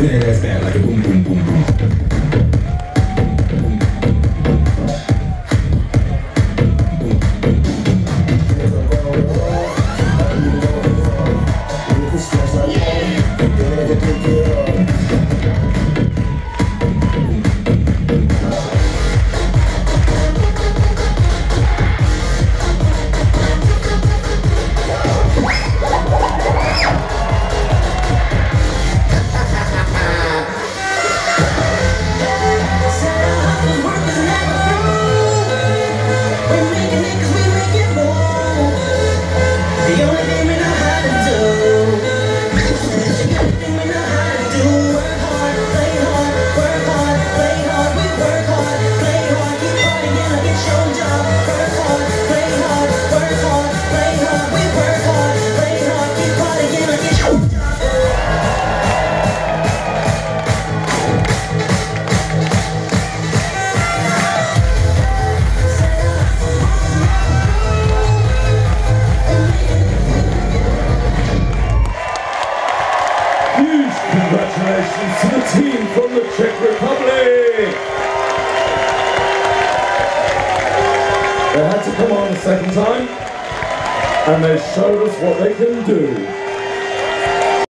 Put that ass like a boom, boom, boom, boom. Congratulations to the team from the Czech to come on a second time, and they showed us what they can do.